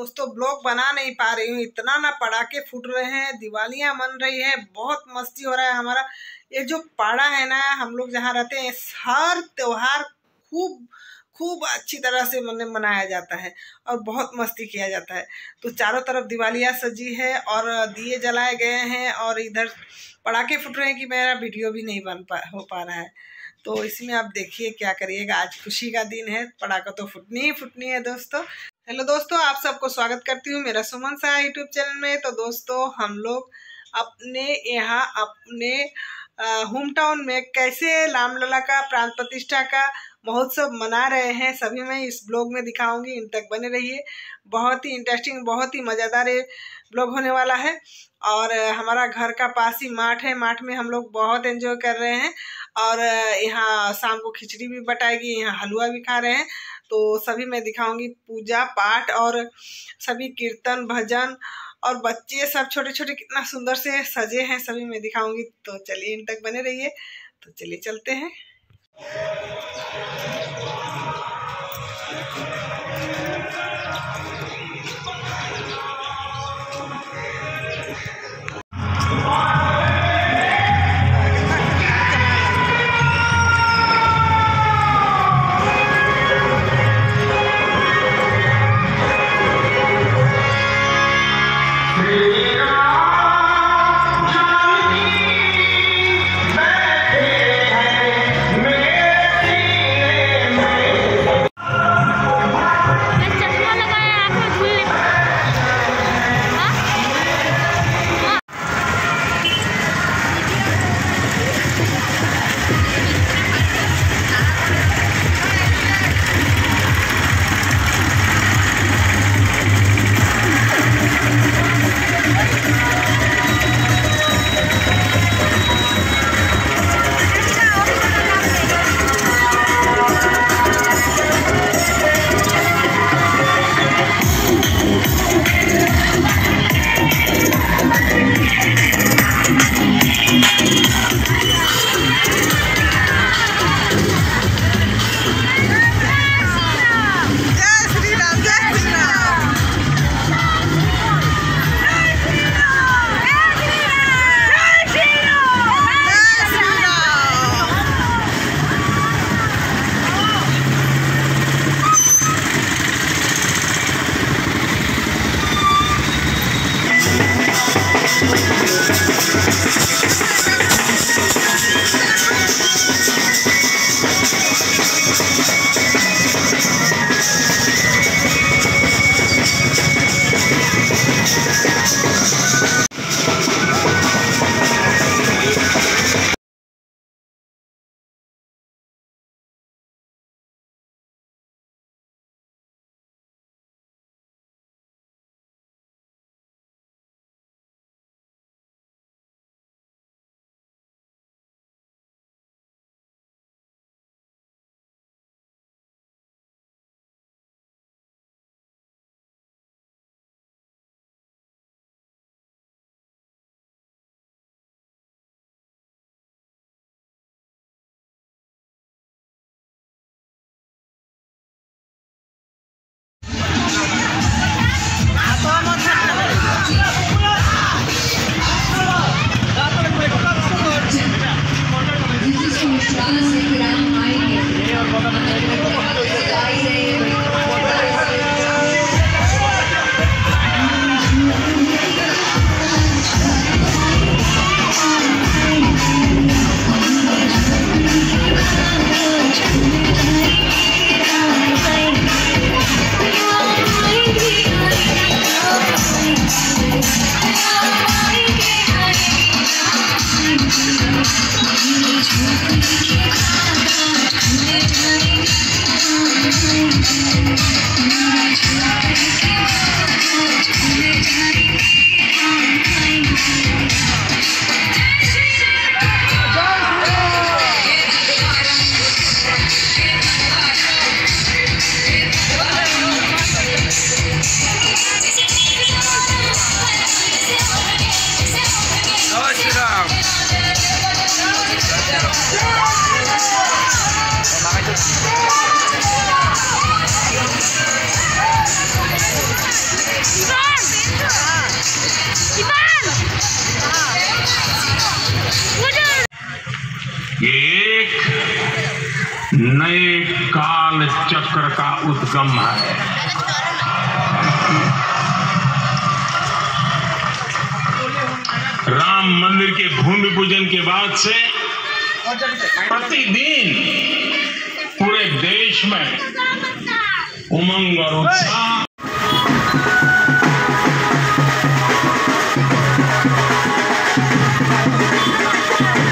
दोस्तों, ब्लॉग बना नहीं पा रही हूँ। इतना ना पटाखे फूट रहे हैं, दिवालियाँ मन रही है, बहुत मस्ती हो रहा है हमारा। ये जो पाड़ा है ना, हम लोग जहाँ रहते हैं, हर त्योहार खूब खूब अच्छी तरह से मन मनाया जाता है और बहुत मस्ती किया जाता है। तो चारों तरफ़ दिवालियाँ सजी है और दिए जलाए गए हैं और इधर पटाखे फूट रहे हैं कि मेरा वीडियो भी नहीं बन पा, हो पा रहा है। तो इसमें आप देखिए क्या करिएगा। आज खुशी का दिन है पटाखा तो फुटनी ही फुटनी है दोस्तों। हेलो दोस्तों, आप सबको स्वागत करती हूँ मेरा सुमन सा यूट्यूब चैनल में। तो दोस्तों, हम लोग अपने यहाँ, अपने होम टाउन में कैसे रामलला का प्राण प्रतिष्ठा का महोत्सव मना रहे हैं, सभी मैं इस ब्लॉग में दिखाऊँगी, इन तक बने रहिए। बहुत ही इंटरेस्टिंग बहुत ही मज़ेदार ये ब्लॉग होने वाला है। और हमारा घर का पास ही माठ है, माठ में हम लोग बहुत एंजॉय कर रहे हैं। और यहाँ शाम को खिचड़ी भी बटाएगी, यहाँ हलवा भी खा रहे हैं। तो सभी मैं दिखाऊँगी पूजा पाठ और सभी कीर्तन, भजन और बच्चे सब छोटे छोटे कितना सुंदर से सजे हैं, सभी मैं दिखाऊँगी। तो चलिए इन तक बने रहिए। तो चलिए चलते हैं। नए काल चक्र का उद्गम है। राम मंदिर के भूमि पूजन के बाद से प्रतिदिन पूरे देश में उमंग और उत्साह। बॉक्स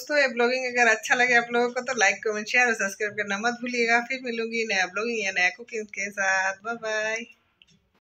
दोस्तों, ये ब्लॉगिंग अगर अच्छा लगे आप लोगों को तो लाइक कमेंट शेयर और सब्सक्राइब करना मत भूलिएगा। फिर मिलूँगी नया ब्लॉगिंग या नया कुकिंग के साथ। Bye bye